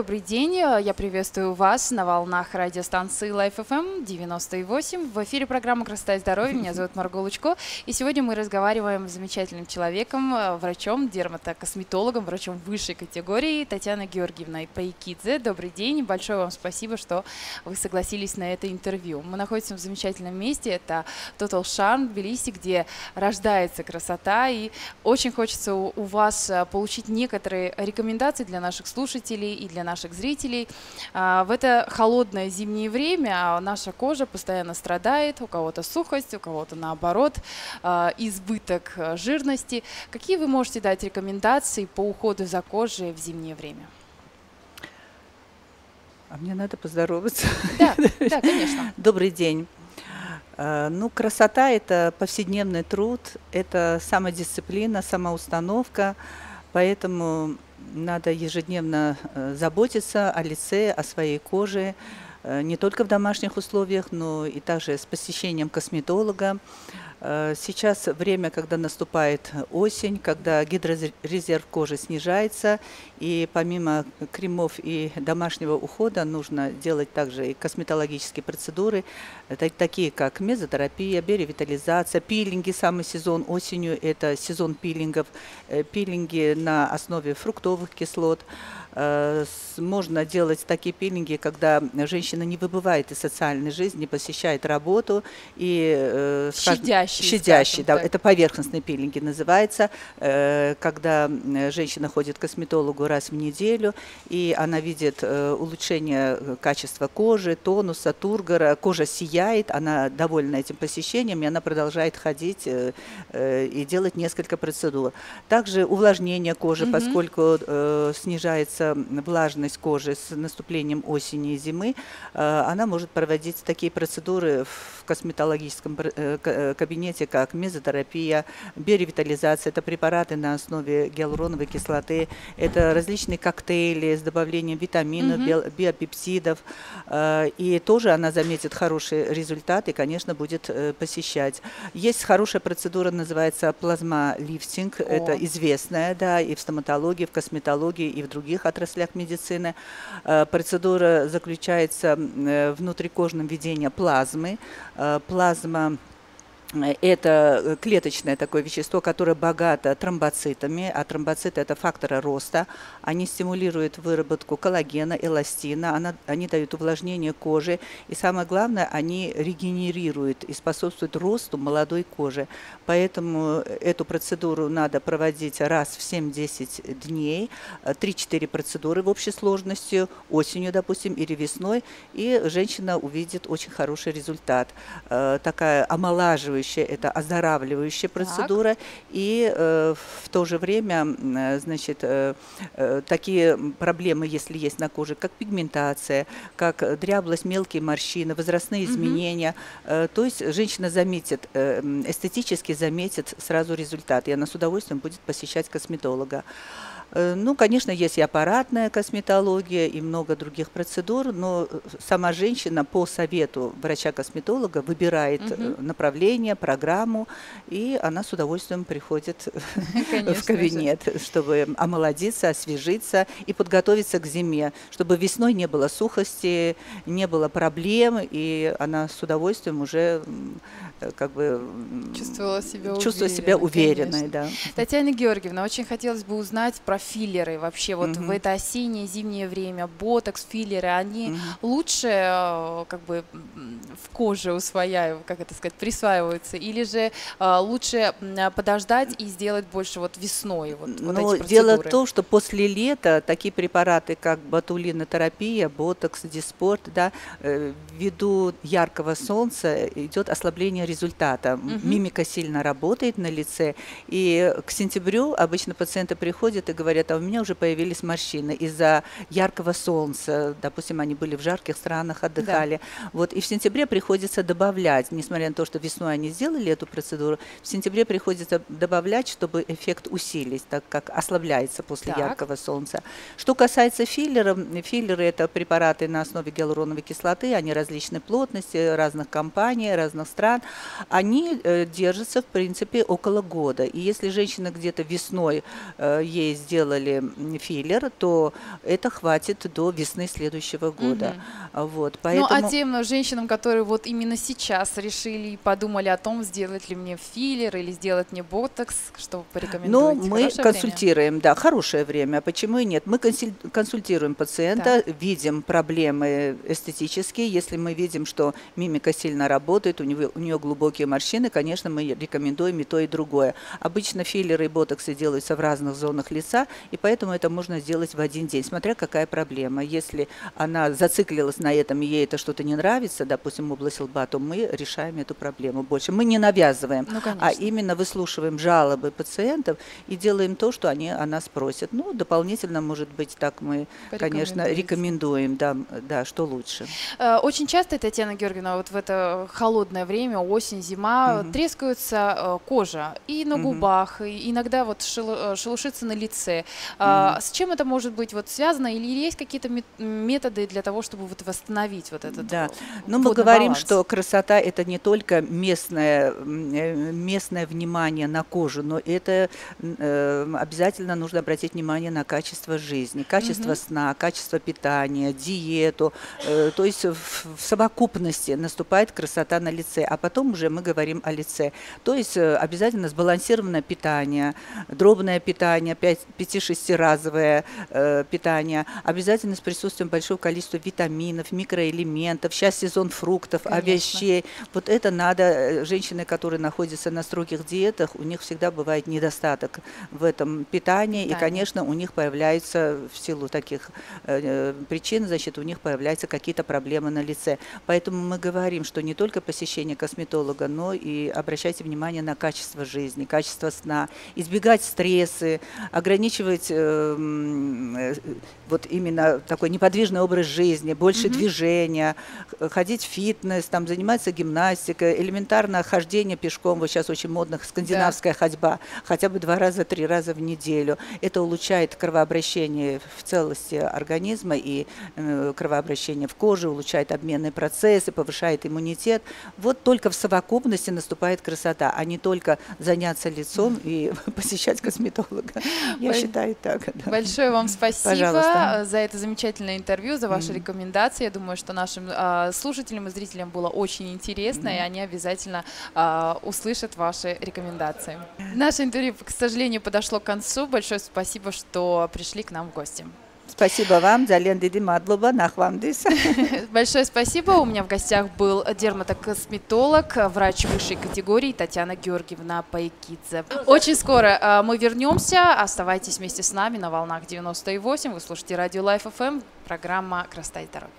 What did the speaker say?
добрый день. Я приветствую вас на волнах радиостанции Life FM 98. В эфире программа «Красота и здоровье». Меня зовут Марго Лучко. И сегодня мы разговариваем с замечательным человеком, врачом, дерматокосметологом, врачом высшей категории Татьяной Георгиевной Пайкидзе. Добрый день. Большое вам спасибо, что вы согласились на это интервью. Мы находимся в замечательном месте. Это Total Charm Тбилиси, где рождается красота. И очень хочется у вас получить некоторые рекомендации для наших слушателей и для наших зрителей. А, в это холодное зимнее время наша кожа постоянно страдает, у кого-то сухость, у кого-то наоборот, а, избыток жирности. Какие вы можете дать рекомендации по уходу за кожей в зимнее время? А мне надо поздороваться. Да, да, конечно. Добрый день. А, ну, красота – это повседневный труд, это самодисциплина, самоустановка, поэтому надо ежедневно э, заботиться о лице, о своей коже, не только в домашних условиях, но и также с посещением косметолога. Э, сейчас время, когда наступает осень, когда гидрорезерв кожи снижается, и помимо кремов и домашнего ухода нужно делать также и косметологические процедуры, такие как мезотерапия, биоревитализация, пилинги, самый сезон осенью – это сезон пилингов, э, пилинги на основе фруктовых кислот, Э, можно делать такие пилинги, когда женщина не выбывает из социальной жизни, не посещает работу и э, щадящий, щадящий да, это поверхностные пилинги называется, э, когда женщина ходит к косметологу раз в неделю и она видит улучшение качества кожи, тонуса, тургора, кожа сияет, она довольна этим посещением и она продолжает ходить и делать несколько процедур. Также увлажнение кожи, угу. поскольку снижается снижается влажность кожи с наступлением осени и зимы, э, она может проводить такие процедуры в косметологическом э, э, кабинете, как мезотерапия, биоревитализация. Это препараты на основе гиалуроновой кислоты, это различные коктейли с добавлением витаминов, угу. биопепсидов. И тоже она заметит хороший результат и, конечно, будет посещать. Есть хорошая процедура, называется плазмолифтинг. Это известная, да, и в стоматологии, в косметологии, и в других отраслях медицины. Э, процедура заключается э, в внутрикожном введении плазмы. Э, плазма это клеточное такое вещество, которое богато тромбоцитами, а тромбоциты – это факторы роста. Они стимулируют выработку коллагена, эластина, она, они дают увлажнение кожи, и самое главное, они регенерируют и способствуют росту молодой кожи. Поэтому эту процедуру надо проводить раз в 7-10 дней, 3-4 процедуры в общей сложности, осенью, допустим, или весной, и женщина увидит очень хороший результат. Э, такая омолаживающая оздоравливающая, это оздоравливающая процедура, так. и э, в то же время, э, значит, э, э, такие проблемы, если есть на коже, как пигментация, как дряблость, мелкие морщины, возрастные угу. изменения, э, то есть женщина заметит, э, эстетически заметит сразу результат, и она с удовольствием будет посещать косметолога. Э, ну, конечно, есть и аппаратная косметология, и много других процедур, но э, сама женщина по совету врача-косметолога выбирает угу. направление, программу, и она с удовольствием приходит конечно в кабинет, же. чтобы омолодиться, освежиться и подготовиться к зиме, чтобы весной не было сухости, не было проблем, и она с удовольствием уже как бы чувствовала себя чувствовала себя уверенной, да. Татьяна Георгиевна, очень хотелось бы узнать про филлеры вообще вот угу. в это осеннее зимнее время, ботокс, филлеры, они угу. лучше э, как бы в коже усвояют, как это сказать, присваиваются, или же э, лучше подождать и сделать больше вот весной вот, вот Но эти дело в том, что после лета такие препараты, как ботулинотерапия, ботокс, диспорт, да, э, ввиду яркого солнца идет ослабление результата. Угу. Мимика сильно работает на лице, и к сентябрю обычно пациенты приходят и говорят, а у меня уже появились морщины из-за яркого солнца, допустим, они были в жарких странах, отдыхали. Да. Вот, и в сентябре приходится добавлять, несмотря на то, что весной они сделали эту процедуру, в сентябре приходится добавлять, чтобы эффект усилить, так как ослабляется после Так. яркого солнца. Что касается филлеров, филлеры это препараты на основе гиалуроновой кислоты, они различной плотности, разных компаний, разных стран. Они э, держатся, в принципе, около года. И если женщина где-то весной э, ей сделали филлер, то это хватит до весны следующего года. А Вот, поэтому... Ну, а тем женщинам, которые вот именно сейчас решили и подумали о том, сделать ли мне филлер или сделать мне ботокс, что вы Ну, порекомендуете? мы Хорошее время? консультируем, да, хорошее время. А Почему и нет? Мы консультируем пациента, видим проблемы эстетические. Если мы видим, что мимика сильно работает, у, него, у нее глубокие морщины, конечно, мы рекомендуем и то, и другое. Обычно филлеры и ботоксы делаются в разных зонах лица, и поэтому это можно сделать в один день, смотря какая проблема. Если она зациклилась на этом, и ей это что-то не нравится, допустим, область лба, то мы решаем эту проблему больше. Мы не навязываем, Ну, а именно выслушиваем жалобы пациентов и делаем то, что они о нас просят. Ну, дополнительно, может быть, так мы, конечно, рекомендуем, да, да, что лучше. Э, Очень часто, Татьяна Георгиевна, вот в это холодное время, осень, зима, Мгм. трескается э, кожа и на Мгм. губах, и иногда вот э, шелушится на лице. А, С чем это может быть вот связано? Или есть какие-то мет- методы для того, чтобы вот восстановить вот этот Да. Но мы говорим, баланс? что красота это не только местное, местное внимание на кожу, но это э, обязательно нужно обратить внимание на качество жизни, качество Мгм. сна, качество питания, диету. Э, То есть в, совокупности наступает красота на лице, а потом уже мы говорим о лице. То есть э, обязательно сбалансированное питание, дробное питание, 5-6-разовое э, питание, обязательно с присутствием большого количества витаминов, микроэлементов, сейчас сезон фруктов, Конечно. овощей. Вот это надо, э, женщины, которые находятся на строгих диетах, у них всегда бывает недостаток в этом питании, и, конечно, у них появляются в силу таких э, э, причин, значит, у них появляются какие-то проблемы на лице. Поэтому мы говорим, что не только посещение косметолога, но и обращайте внимание на качество жизни, качество сна, избегать стрессы, ограничивать э, м, э, вот именно такой неподвижный образ жизни, больше Мгм. движения, ходить в фитнес, там заниматься гимнастикой, элементарно хождение пешком, вот сейчас очень модно скандинавская ходьба, хотя бы два раза, три раза в неделю. Это улучшает кровообращение в целости организма и э, кровообращение в коже, улучшает обменные процессы, повышает иммунитет. Вот только в совокупности наступает красота, а не только заняться лицом и посещать косметолога. Я считаю так. да. Большое вам спасибо Пожалуйста. э, за это замечательное интервью, за ваши Мгм. рекомендации. Я думаю, что нашим а, слушателям и зрителям было очень интересно, и они обязательно а, услышат ваши рекомендации. Наше интервью, к сожалению, подошло к концу. Большое спасибо, что пришли к нам в гости. Спасибо вам. Зален Диди Мадлуба, Нахвамдис. Большое спасибо. У меня в гостях был дерматокосметолог, врач высшей категории Татьяна Георгиевна Пайкидзе. Очень скоро а, мы вернемся. Оставайтесь вместе с нами на волнах 98. Вы слушаете радио Life FM, программа «Красота и здоровье».